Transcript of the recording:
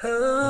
Oh.